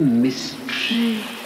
mystery.